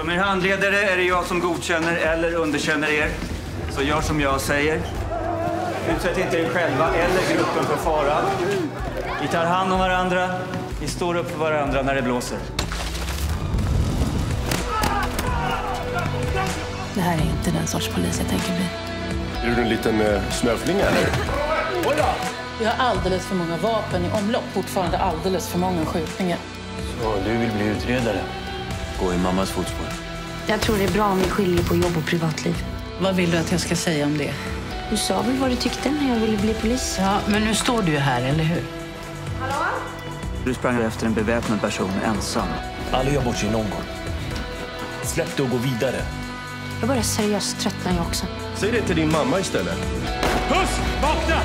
Som er handledare är det jag som godkänner eller underkänner er. Så gör som jag säger. Utsätt inte er själva eller gruppen för fara. Vi tar hand om varandra. Vi står upp för varandra när det blåser. Det här är inte den sorts polis jag tänker bli. Är du en liten eh, snöflinga eller? Vi har alldeles för många vapen i omlopp. Fortfarande alldeles för många skjutningar. Så du vill bli utredare? Gå i mammas fotspår. Jag tror det är bra om vi skiljer på jobb och privatliv. Vad vill du att jag ska säga om det? Du sa väl vad du tyckte när jag ville bli polis? Ja, men nu står du ju här, eller hur? Du sprang efter en beväpnad person ensam. Alla gör bort sig någon gång. Släpp det och gå vidare. Jag börjar seriöst tröttna jag också. Säg det till din mamma istället. Puss! Vakna!